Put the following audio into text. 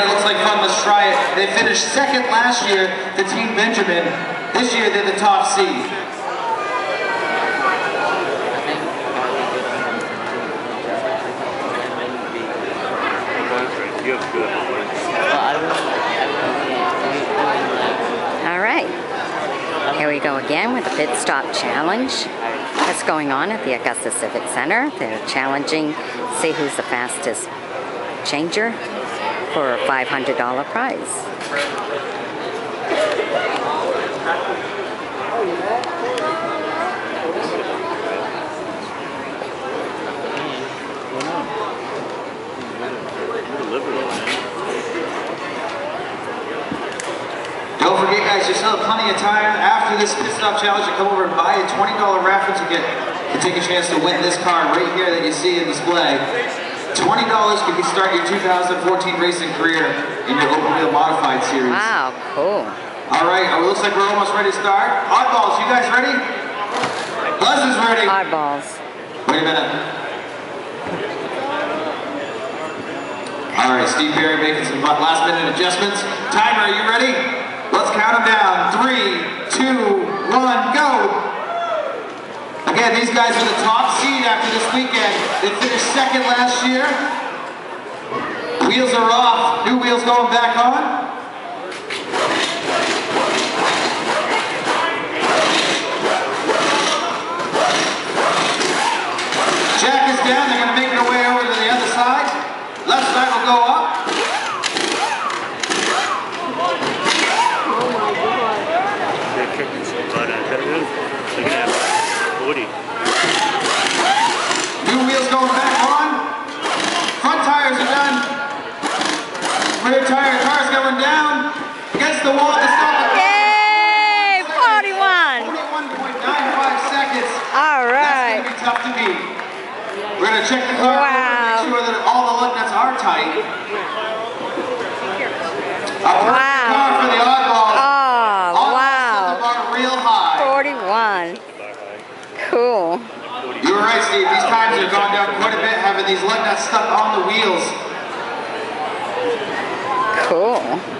It looks like fun. Let's try it. They finished second last year to Team Benjamin. This year they're the top seed. All right. Here we go again with the pit stop challenge that's going on at the Augusta Civic Center. They're challenging, see who's the fastest changer for a $500 prize. Don't forget, guys, you still have plenty of time after this pit stop challenge to come over and buy a $20 raffle ticket to take a chance to win this car right here that you see in display. $20 can you start your 2014 racing career in your open wheel modified series. Wow, cool. All right, it looks like we're almost ready to start. Oddballs, you guys ready? Buzz is ready. Oddballs. Wait a minute. All right, Steve Perry making some last minute adjustments. Timer, are you ready? Again, these guys are the top seed after this weekend. They finished second last year. Wheels are off. New wheels going back on. Jack is down. They're going to make their way over to the other side. Left side will go up. Oh my God. They're kicking out there. Look at that. 40. Back on. Front tires are done. Rear tire, car's going down. Against the wall to stop. Yay! 41. 41.95 seconds. All That's going to be tough to beat. We're going to check the car Wow. make sure that all the lug nuts are tight. A Wow. car for the oddballs. Oh, wow. the bar real high. 41. Right, Steve. These times have gone down quite a bit, having these lug nuts stuck on the wheels. Cool.